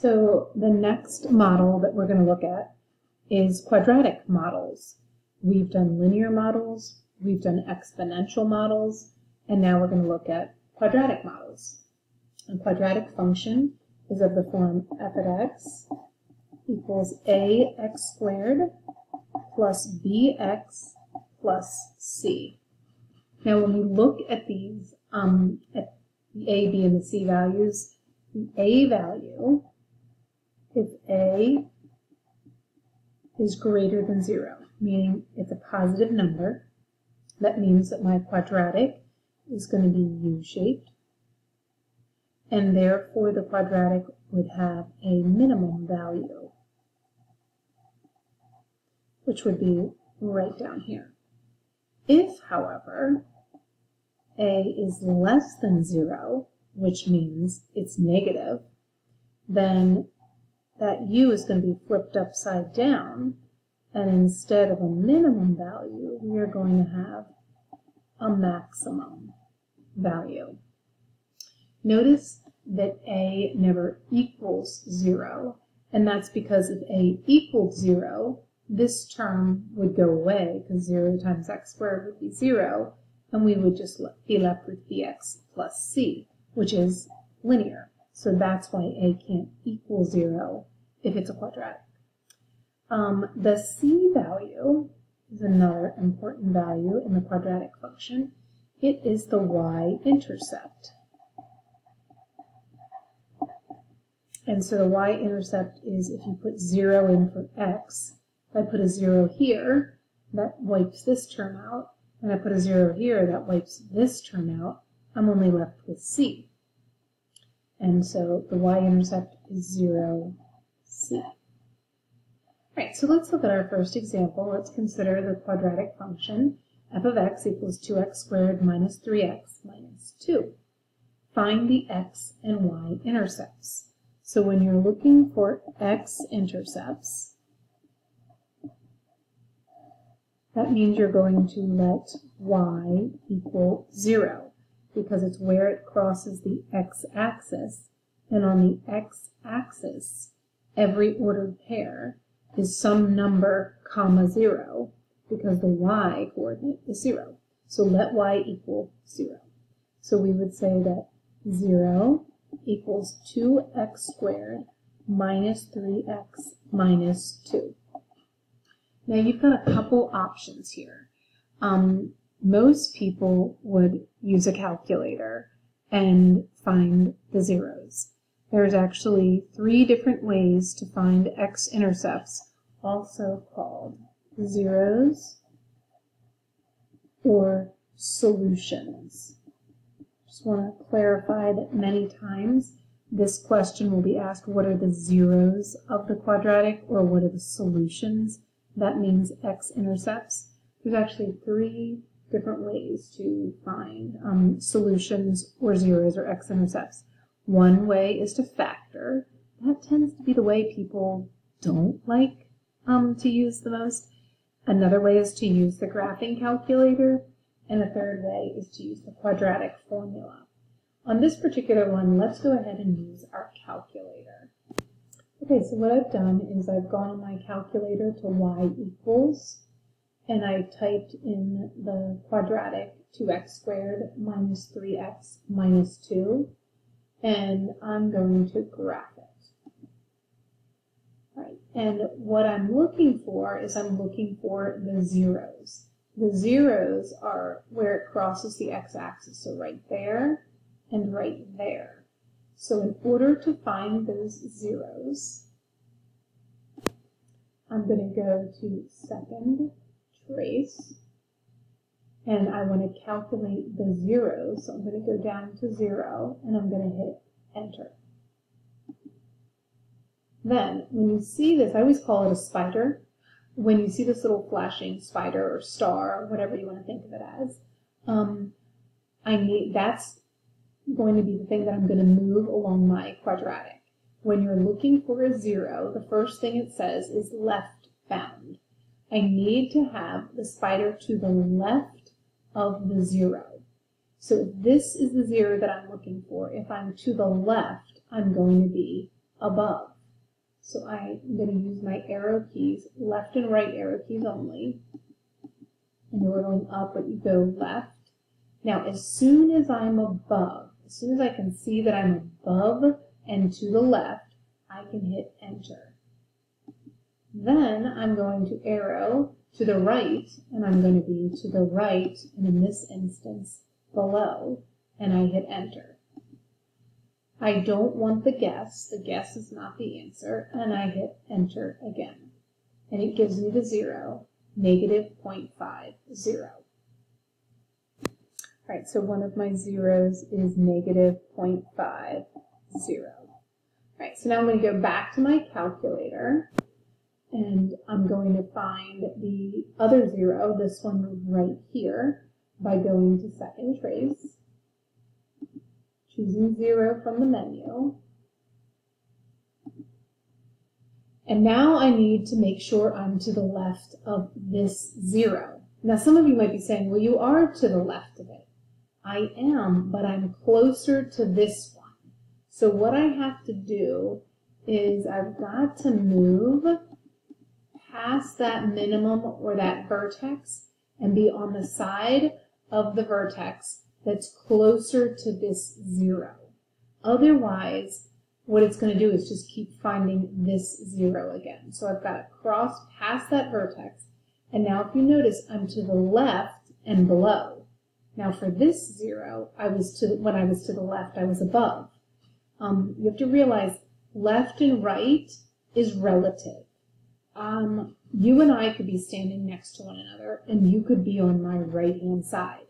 So the next model that we're going to look at is quadratic models. We've done linear models, we've done exponential models, and now we're going to look at quadratic models. A quadratic function is of the form f of x equals ax squared plus bx plus c. Now when we look at these, um, at the a, b, and the c values, the a value, if a is greater than zero, meaning it's a positive number, that means that my quadratic is going to be u-shaped, and therefore the quadratic would have a minimum value, which would be right down here. If, however, a is less than 0, which means it's negative, then that u is going to be flipped upside down, and instead of a minimum value, we are going to have a maximum value. Notice that a never equals 0, and that's because if a equals 0, this term would go away because 0 times x squared would be 0, and we would just be left with bx plus c, which is linear. So that's why a can't equal 0 if it's a quadratic. Um, the c value is another important value in the quadratic function. It is the y-intercept. And so the y-intercept is if you put 0 in for x, if I put a zero here, that wipes this term out, and I put a zero here, that wipes this term out, I'm only left with c. And so the y-intercept is 0, c. All right, so let's look at our first example. Let's consider the quadratic function f of x equals 2x squared minus 3x minus 2. Find the x and y intercepts. So when you're looking for x intercepts, that means you're going to let y equal 0 because it's where it crosses the x-axis. And on the x-axis, every ordered pair is some number comma 0 because the y coordinate is 0. So let y equal 0. So we would say that 0 equals 2x squared minus 3x minus 2. Now you've got a couple options here. Um, most people would use a calculator and find the zeros. There's actually three different ways to find x-intercepts, also called zeros or solutions. Just want to clarify that many times this question will be asked what are the zeros of the quadratic or what are the solutions that means x-intercepts. There's actually three different ways to find um, solutions or zeros or x-intercepts. One way is to factor. That tends to be the way people don't like um, to use the most. Another way is to use the graphing calculator. And a third way is to use the quadratic formula. On this particular one, let's go ahead and use our calculator. Okay, so what I've done is I've gone on my calculator to y equals, and I typed in the quadratic 2x squared minus 3x minus 2, and I'm going to graph it. Right, and what I'm looking for is I'm looking for the zeros. The zeros are where it crosses the x-axis, so right there and right there. So in order to find those zeros, I'm going to go to second trace and I want to calculate the zeros. So I'm going to go down to zero and I'm going to hit enter. Then when you see this, I always call it a spider. When you see this little flashing spider or star or whatever you want to think of it as, um, I need that's going to be the thing that I'm going to move along my quadratic. When you're looking for a zero, the first thing it says is left bound. I need to have the spider to the left of the zero. So if this is the zero that I'm looking for, if I'm to the left, I'm going to be above. So I'm going to use my arrow keys, left and right arrow keys only. And you're going up, but you go left. Now, as soon as I'm above, as soon as I can see that I'm above and to the left, I can hit enter. Then I'm going to arrow to the right, and I'm going to be to the right, and in this instance, below, and I hit enter. I don't want the guess. The guess is not the answer. And I hit enter again. And it gives me the zero, negative 0.50. All right, so one of my zeros is negative 0.50. All right, so now I'm going to go back to my calculator and I'm going to find the other zero, this one right here, by going to second trace choosing zero from the menu. And now I need to make sure I'm to the left of this zero. Now some of you might be saying, well, you are to the left of it. I am, but I'm closer to this one. So what I have to do is I've got to move past that minimum or that vertex and be on the side of the vertex that's closer to this zero. Otherwise, what it's going to do is just keep finding this zero again. So I've got to cross past that vertex. And now if you notice, I'm to the left and below. Now for this zero, I was to when I was to the left, I was above. Um, you have to realize left and right is relative. Um, you and I could be standing next to one another, and you could be on my right hand side.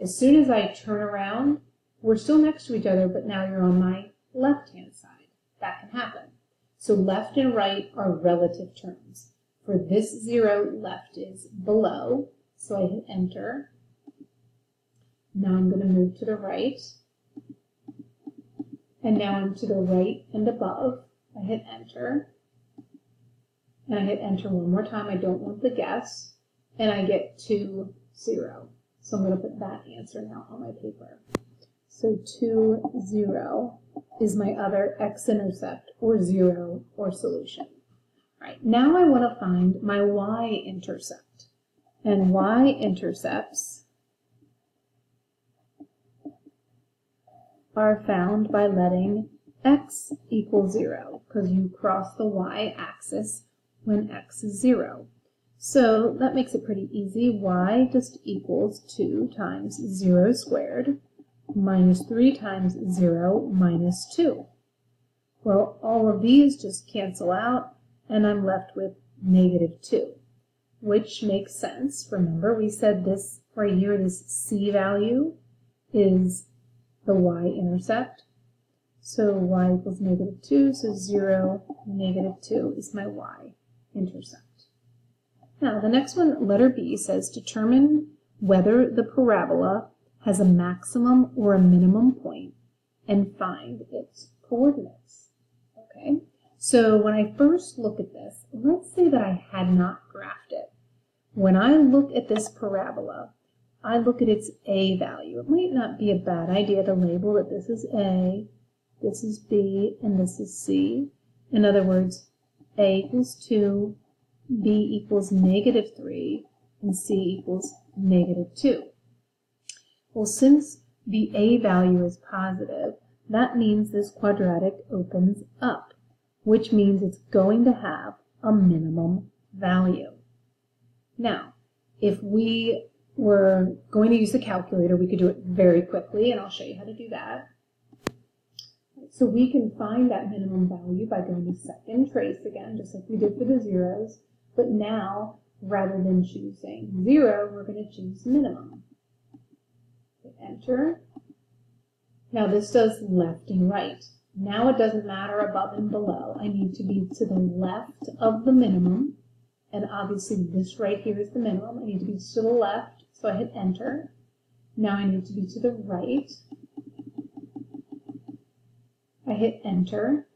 As soon as I turn around, we're still next to each other, but now you're on my left-hand side. That can happen. So left and right are relative terms. For this zero, left is below, so I hit enter. Now I'm going to move to the right. And now I'm to the right and above. I hit enter. And I hit enter one more time. I don't want the guess. And I get to zero. So I'm going to put that answer now on my paper. So 2, 0 is my other x-intercept or 0 or solution. All right, now I want to find my y-intercept. And y-intercepts are found by letting x equal 0 because you cross the y-axis when x is 0. So that makes it pretty easy. y just equals 2 times 0 squared minus 3 times 0 minus 2. Well, all of these just cancel out, and I'm left with negative 2, which makes sense. Remember, we said this right here, this c value is the y-intercept. So y equals negative 2, so 0, negative 2 is my y-intercept. Now, the next one, letter B, says determine whether the parabola has a maximum or a minimum point and find its coordinates. Okay, so when I first look at this, let's say that I had not graphed it. When I look at this parabola, I look at its A value. It might not be a bad idea to label that this is A, this is B, and this is C. In other words, A equals 2, b equals negative 3, and c equals negative 2. Well, since the a value is positive, that means this quadratic opens up, which means it's going to have a minimum value. Now, if we were going to use the calculator, we could do it very quickly, and I'll show you how to do that. So we can find that minimum value by going to second trace again, just like we did for the zeros. But now, rather than choosing zero, we're going to choose minimum. Hit enter. Now this does left and right. Now it doesn't matter above and below. I need to be to the left of the minimum. And obviously this right here is the minimum. I need to be to the left, so I hit enter. Now I need to be to the right. I hit enter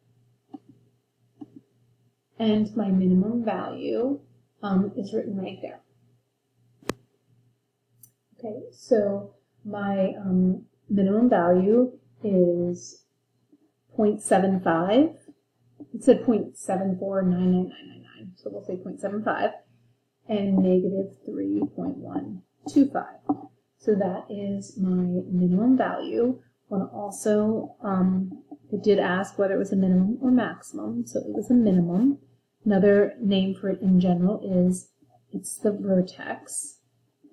and my minimum value um, is written right there. Okay, so my um, minimum value is 0.75 it said 0.7499999, so we'll say 0.75, and negative 3.125. So that is my minimum value. I want to also, um, it did ask whether it was a minimum or maximum, so it was a minimum. Another name for it in general is it's the vertex.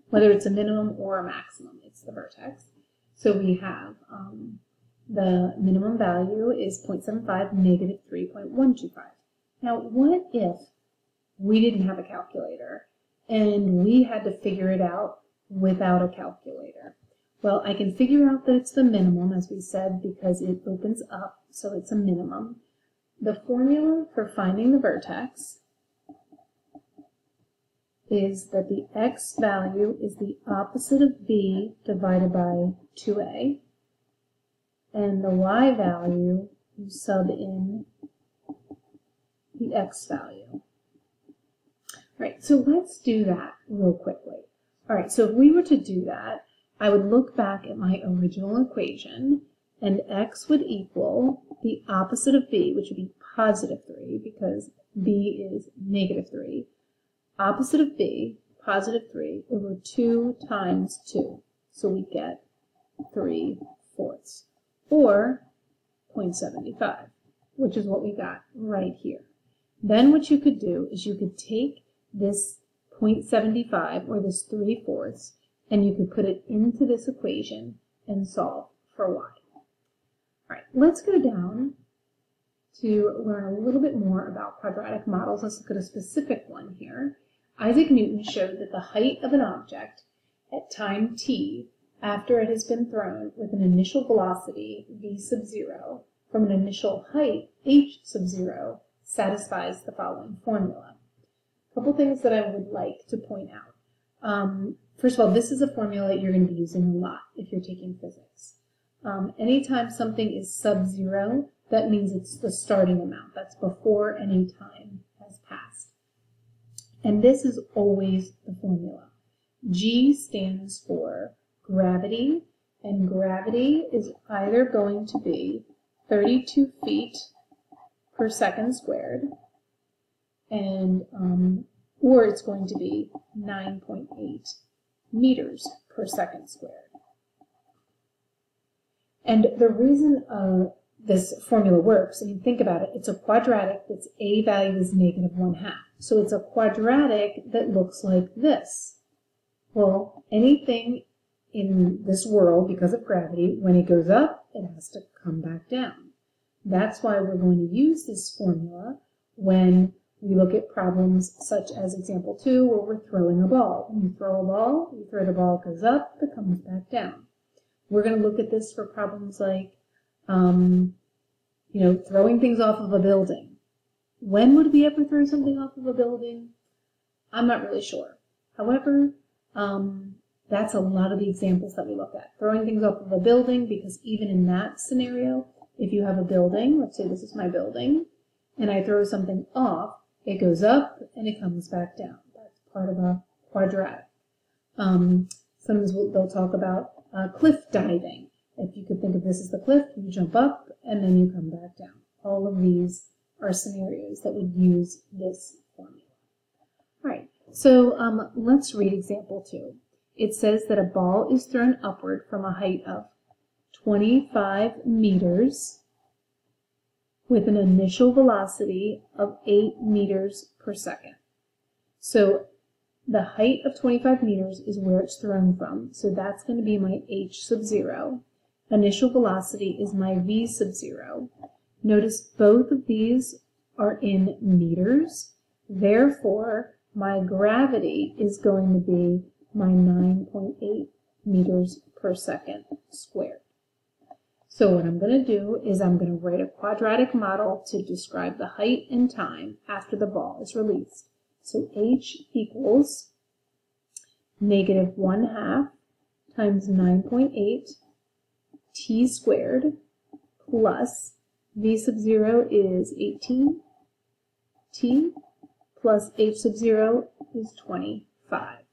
Whether it's a minimum or a maximum, it's the vertex. So we have um, the minimum value is 0.75, negative 3.125. Now, what if we didn't have a calculator and we had to figure it out without a calculator? Well, I can figure out that it's the minimum, as we said, because it opens up, so it's a minimum. The formula for finding the vertex is that the x value is the opposite of b divided by 2a, and the y value, you sub in the x value. Right, so let's do that real quickly. All right, so if we were to do that, I would look back at my original equation, and x would equal the opposite of b, which would be positive 3, because b is negative 3. Opposite of b, positive 3, over 2 times 2. So we get 3 fourths, or 0.75, which is what we got right here. Then what you could do is you could take this 0.75, or this 3 fourths, and you could put it into this equation and solve for y. All right, let's go down to learn a little bit more about quadratic models. Let's look at a specific one here. Isaac Newton showed that the height of an object at time t after it has been thrown with an initial velocity v sub 0 from an initial height h sub 0 satisfies the following formula. A couple things that I would like to point out. Um, First of all, this is a formula you're going to be using a lot if you're taking physics. Um, anytime something is sub-zero, that means it's the starting amount. That's before any time has passed. And this is always the formula. G stands for gravity, and gravity is either going to be 32 feet per second squared, and um, or it's going to be 9.8 meters per second squared. And the reason uh, this formula works, I mean, think about it, it's a quadratic that's a value is negative one half. So it's a quadratic that looks like this. Well, anything in this world, because of gravity, when it goes up, it has to come back down. That's why we're going to use this formula when we look at problems such as example two, where we're throwing a ball. When you throw a ball, you throw the ball, goes up, it comes back down. We're going to look at this for problems like, um, you know, throwing things off of a building. When would we ever throw something off of a building? I'm not really sure. However, um, that's a lot of the examples that we look at. Throwing things off of a building, because even in that scenario, if you have a building, let's say this is my building, and I throw something off, it goes up and it comes back down. That's part of a quadratic. Um, sometimes they'll talk about uh, cliff diving. If you could think of this as the cliff, you jump up and then you come back down. All of these are scenarios that would use this formula. All right, so um, let's read example two. It says that a ball is thrown upward from a height of 25 meters with an initial velocity of 8 meters per second. So the height of 25 meters is where it's thrown from. So that's going to be my h sub 0. Initial velocity is my v sub 0. Notice both of these are in meters. Therefore, my gravity is going to be my 9.8 meters per second squared. So what I'm going to do is I'm going to write a quadratic model to describe the height and time after the ball is released. So h equals negative 1 half times 9.8 t squared plus v sub 0 is 18 t plus h sub 0 is 25.